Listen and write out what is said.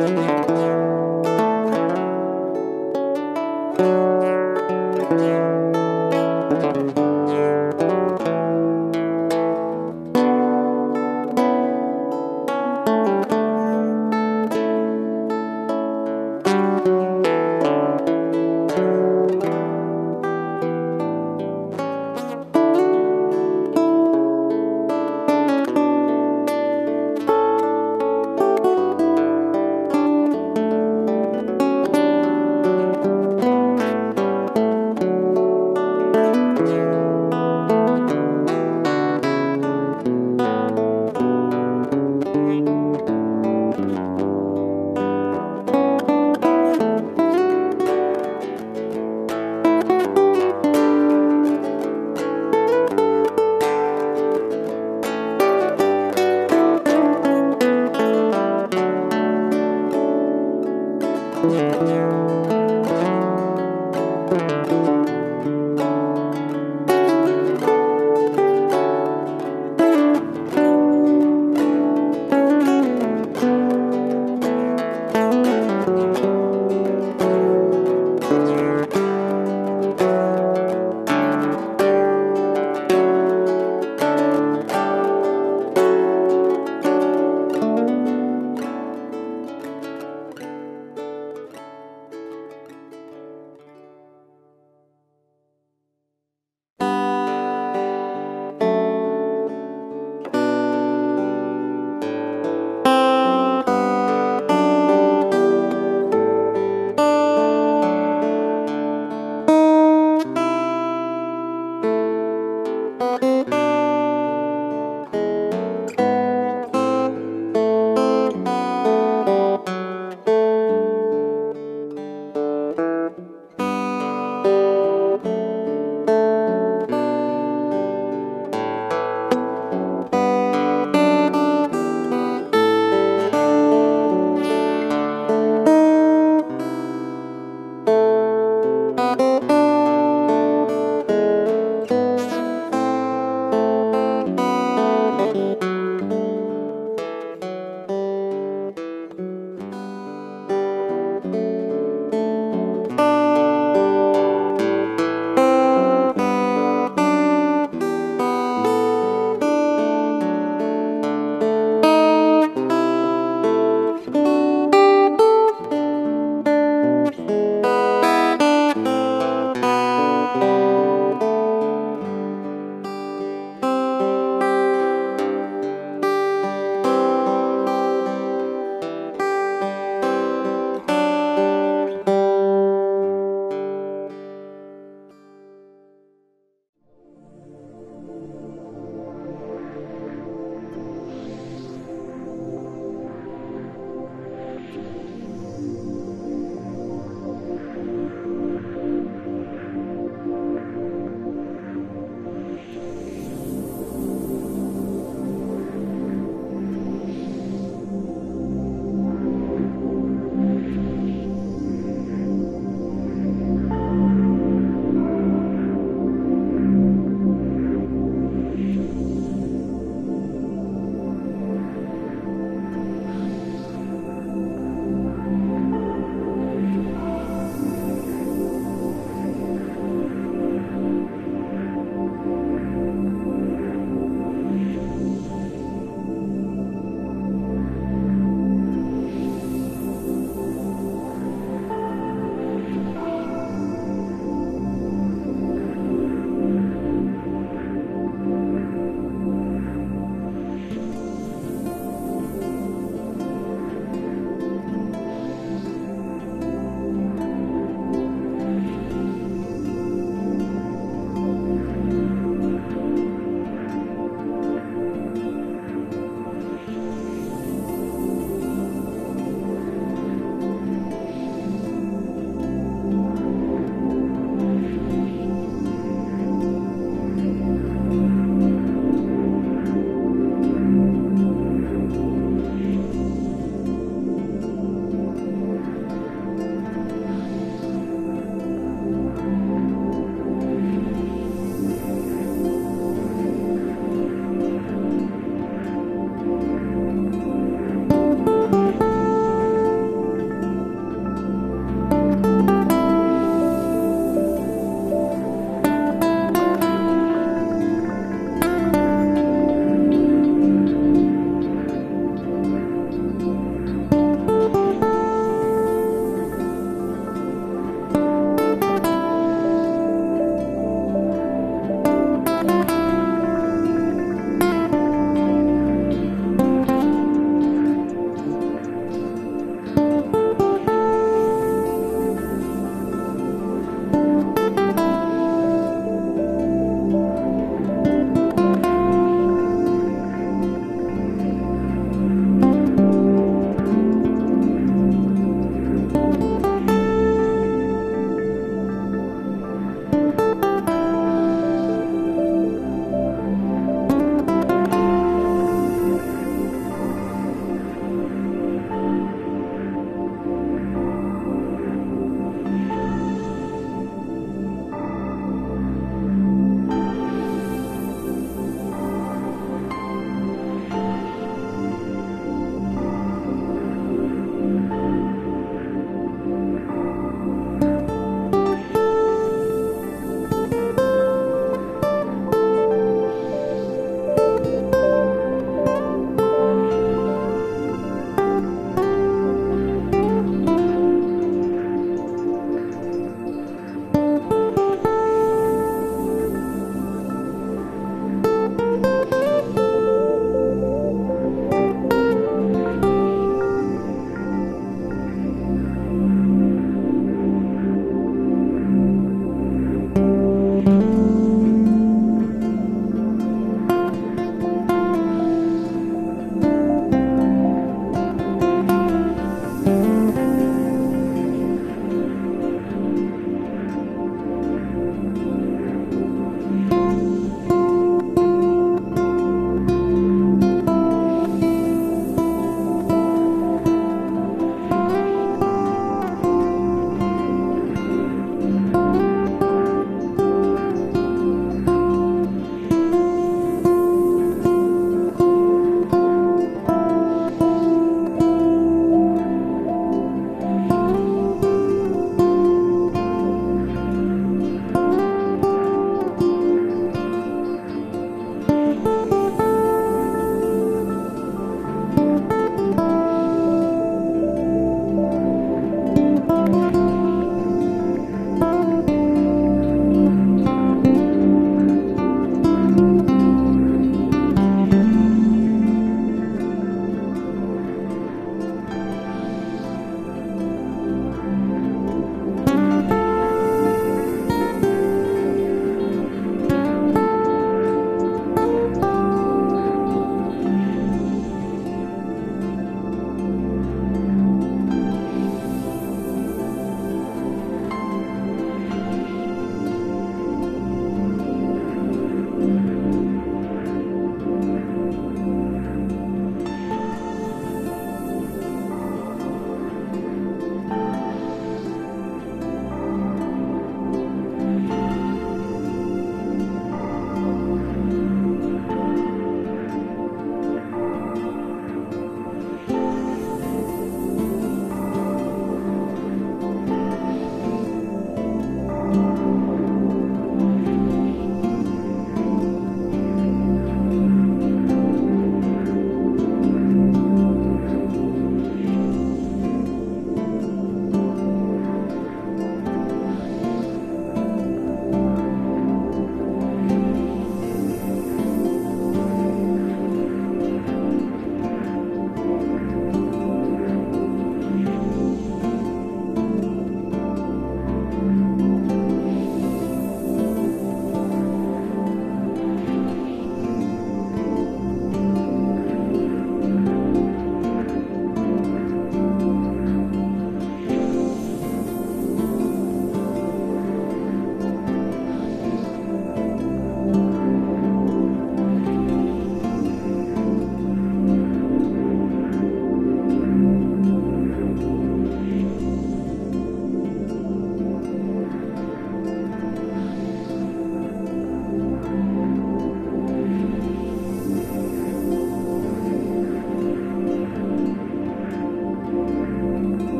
Música